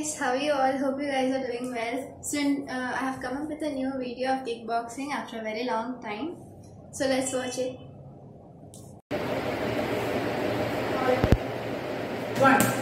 guys, how are you all? Hope you guys are doing well. So, uh, I have come up with a new video of kickboxing after a very long time. So, let's watch it. One,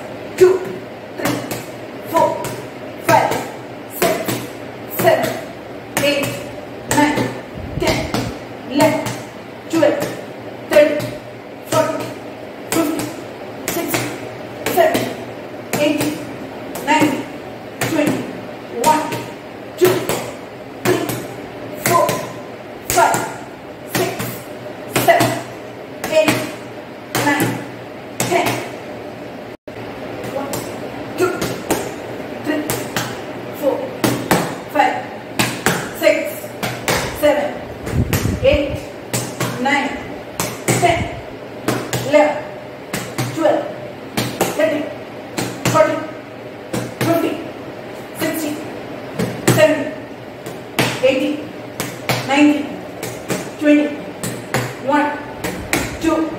one, two,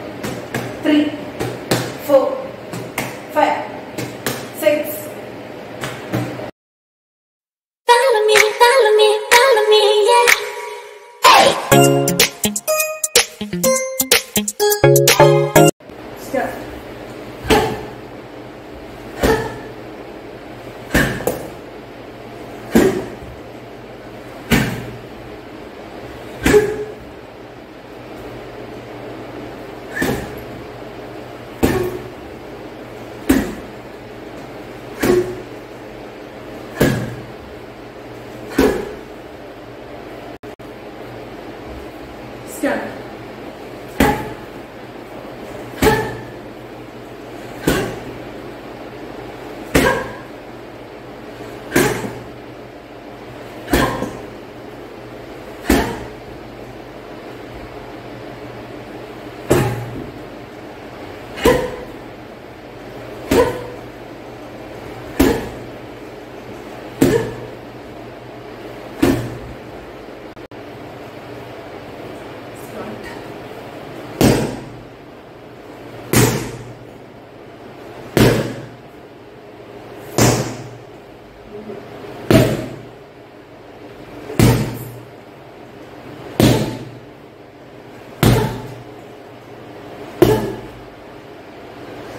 Start.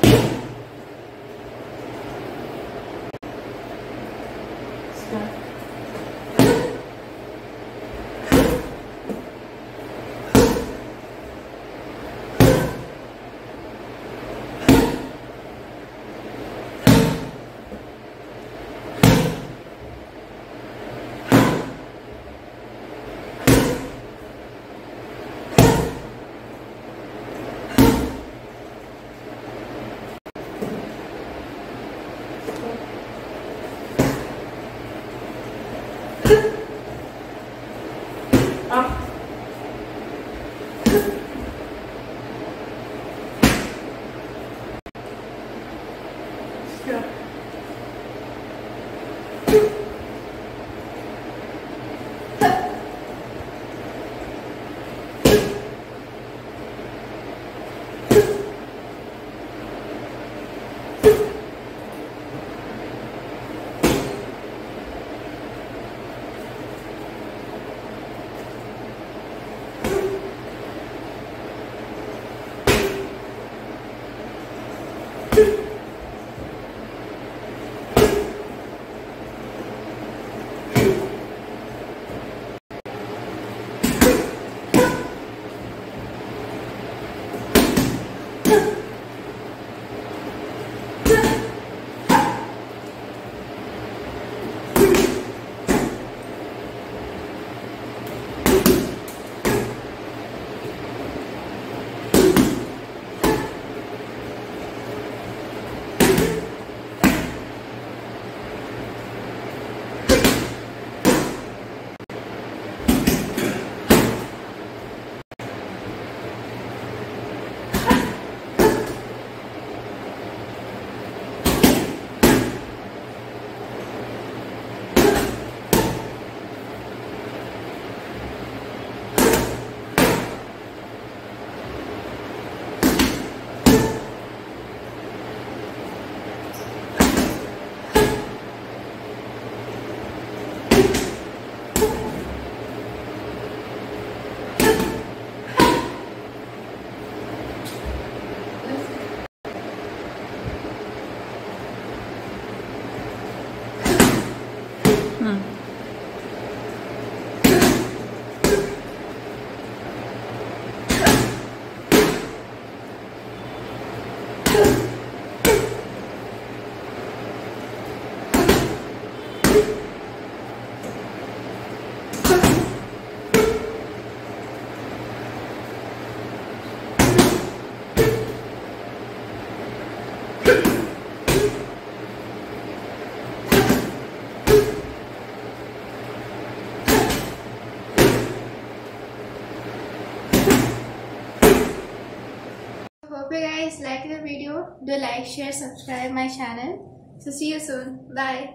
Start. Hmm. Hope you guys like the video. Do like, share, subscribe my channel. So see you soon. Bye.